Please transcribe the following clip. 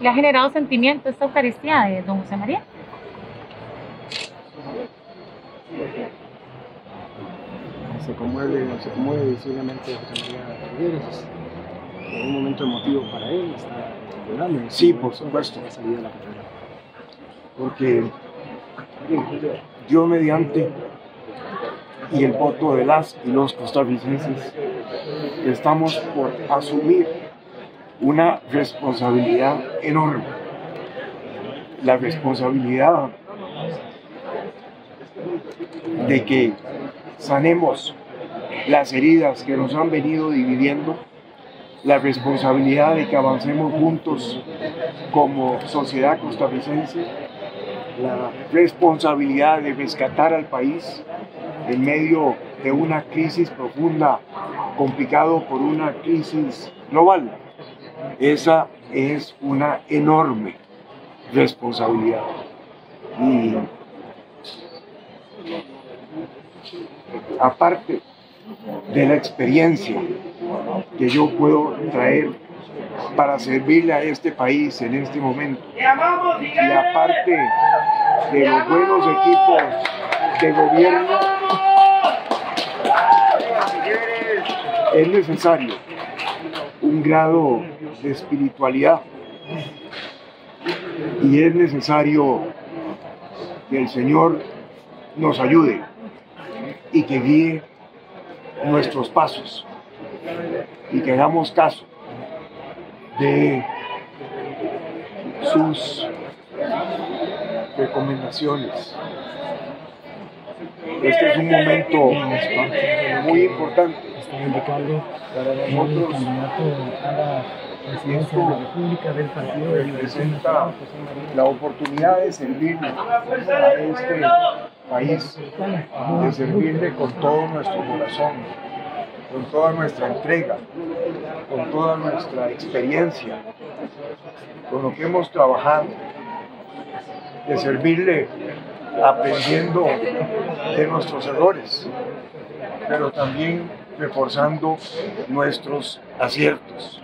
¿Le ha generado sentimiento esta Eucaristía de don José María? Se conmueve, se conmueve visiblemente José María Figueres. Es un momento emotivo para él, está llorando. Sí, por supuesto. la salida de la catedral. porque Dios mediante y el voto de las y los costarricenses estamos por asumir una responsabilidad enorme. La responsabilidad de que sanemos las heridas que nos han venido dividiendo, la responsabilidad de que avancemos juntos como sociedad costarricense, la responsabilidad de rescatar al país en medio de una crisis profunda, complicado por una crisis global. Esa es una enorme responsabilidad. Y aparte de la experiencia que yo puedo traer para servirle a este país en este momento, y aparte de los buenos equipos de gobierno, es necesario un grado de espiritualidad y es necesario que el Señor nos ayude y que guíe nuestros pasos y que hagamos caso de sus recomendaciones. Este es un momento muy importante. Para el nosotros candidato a la presidencia de la República del Partido de Liberación representa la oportunidad de servirle a este país, de servirle con todo nuestro corazón, con toda nuestra entrega, con toda nuestra experiencia, con lo que hemos trabajado, de servirle aprendiendo de nuestros errores, pero también reforzando nuestros aciertos.